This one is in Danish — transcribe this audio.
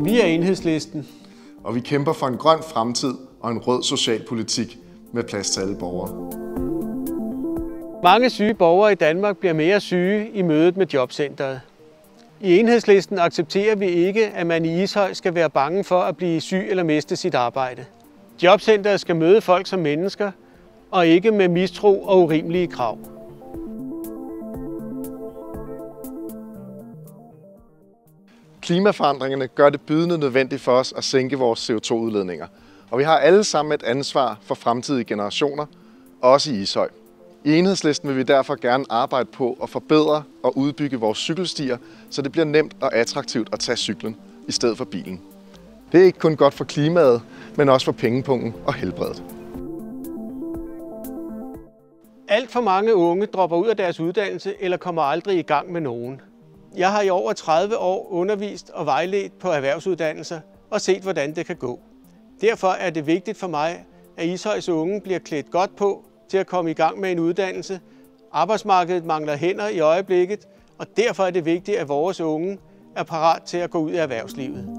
Vi er enhedslisten. Og vi kæmper for en grøn fremtid og en rød socialpolitik med plads til alle borgere. Mange syge borgere i Danmark bliver mere syge i mødet med jobcentret. I enhedslisten accepterer vi ikke, at man i Ishøj skal være bange for at blive syg eller miste sit arbejde. Jobcentret skal møde folk som mennesker, og ikke med mistro og urimelige krav. Klimaforandringerne gør det bydende nødvendigt for os at sænke vores CO2-udledninger. Og vi har alle sammen et ansvar for fremtidige generationer, også i Ishøj. I enhedslisten vil vi derfor gerne arbejde på at forbedre og udbygge vores cykelstier, så det bliver nemt og attraktivt at tage cyklen i stedet for bilen. Det er ikke kun godt for klimaet, men også for pengepunkten og helbredet. Alt for mange unge dropper ud af deres uddannelse eller kommer aldrig i gang med nogen. Jeg har i over 30 år undervist og vejledt på erhvervsuddannelser og set, hvordan det kan gå. Derfor er det vigtigt for mig, at Ishøjs unge bliver klædt godt på til at komme i gang med en uddannelse. Arbejdsmarkedet mangler hænder i øjeblikket, og derfor er det vigtigt, at vores unge er parat til at gå ud i erhvervslivet.